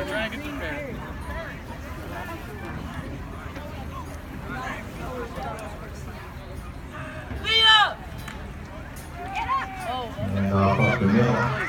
the Dragons are fair. And uh, Buck the middle.